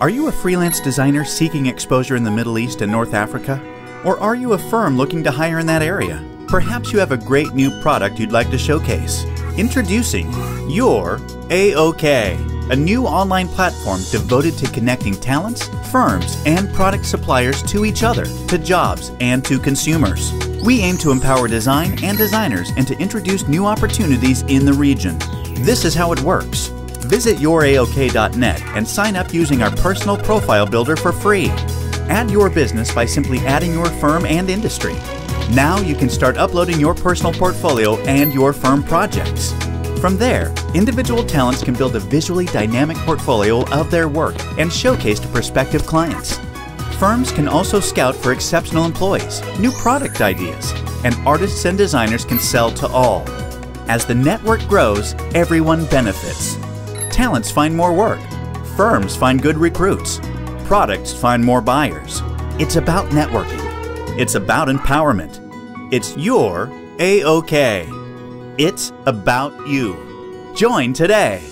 Are you a freelance designer seeking exposure in the Middle East and North Africa? Or are you a firm looking to hire in that area? Perhaps you have a great new product you'd like to showcase. Introducing Your AOK, a new online platform devoted to connecting talents, firms, and product suppliers to each other, to jobs, and to consumers. We aim to empower design and designers and to introduce new opportunities in the region. This is how it works. Visit youraok.net and sign up using our personal profile builder for free. Add your business by simply adding your firm and industry. Now you can start uploading your personal portfolio and your firm projects. From there, individual talents can build a visually dynamic portfolio of their work and showcase to prospective clients. Firms can also scout for exceptional employees, new product ideas, and artists and designers can sell to all. As the network grows, everyone benefits. Talents find more work, firms find good recruits, products find more buyers. It's about networking. It's about empowerment. It's your AOK. -OK. It's about you. Join today.